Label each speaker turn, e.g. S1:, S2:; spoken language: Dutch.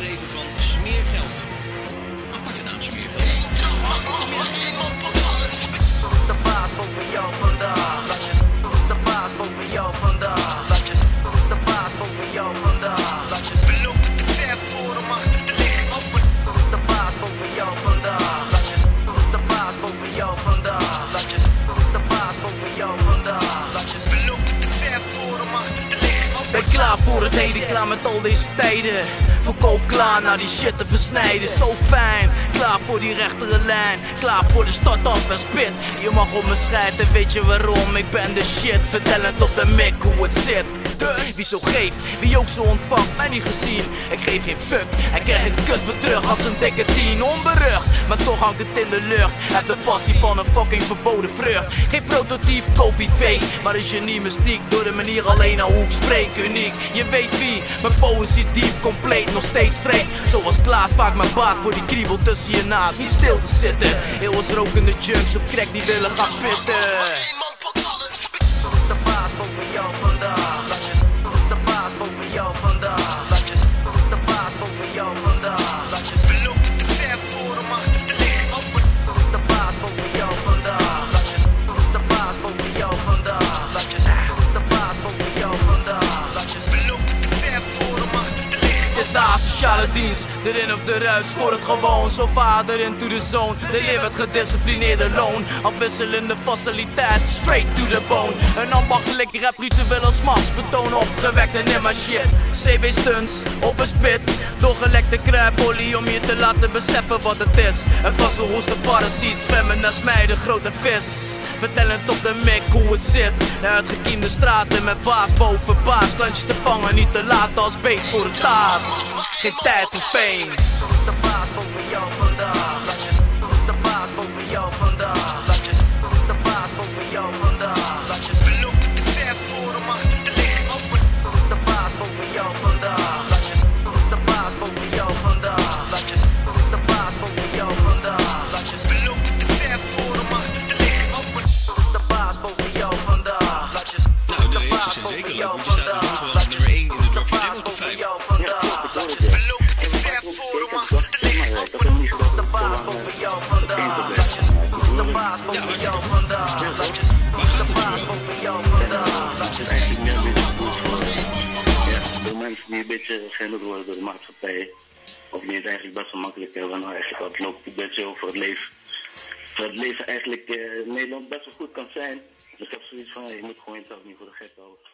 S1: afgeschreven van smeergeld. Aparte naam nou, smeergeld. De
S2: baas boven jou vandaag. De baas boven jou vandaag. De baas boven jou vandaag. We lopen te ver voor om achter te liggen. De baas boven jou vandaag. De baas boven jou vandaag. De baas boven jou vandaag. We lopen te ver voor om achter te liggen. Ben klaar voor het heden, klaar met al deze tijden. Verkoop klaar naar die shit te versnijden. Zo fijn, klaar voor die rechtere lijn. Klaar voor de start-up en spit. Je mag op me schrijven, weet je waarom? Ik ben de shit, vertellend op de mic hoe het zit. Wie zo geeft, wie ook zo ontvangt, mij niet gezien. Ik geef geen fuck en krijg een kut voor terug als een dikke tien. Onberucht, maar toch hangt het in de lucht. Heb de passie van een fucking verboden vrucht. Geen prototype, kopie fake, maar is je niet mystiek. Door de manier alleen al hoe ik spreek, uniek. Je weet wie, mijn poëzie diep, compleet, nog steeds vreemd. Zoals Klaas vaak mijn baard voor die kriebel tussen je naad. Niet stil te zitten, heel als rokende junks op crack die willen gaan fitten. De baas boven jou is de asociale dienst, erin of eruit, scoor het gewoon. Zo vader into the zone, de leer het gedisciplineerde loon. Afwisselende faciliteit, straight to the bone. Een ambachtelijk rap ritueel als machtsbetoon, opgewekt en in mijn shit. CB stunts, op een spit, door gelekte kruipolie om je te laten beseffen wat het is. En vastgeroeste parasiet, zwemmen naast mij de grote vis. Vertellend op de mic hoe het zit. Naar uitgekiemde straten met baas boven baas. Klantjes te vangen, niet te laten als beet voor de taas. Geen tijd voor fame. De baas boven jou vandaag.
S1: Vandaag.
S3: Het
S1: nu baas jou
S3: eigenlijk goed voor, ja, voor mensen die een beetje gehinderd worden door de maatschappij. Of die het eigenlijk best wel makkelijk hebben. Nou, eigenlijk dat loopt een beetje over het leven. Het leven eigenlijk eh, in Nederland best wel goed kan zijn. Dus ik heb zoiets van, je moet gewoon jezelf niet voor de gek houden.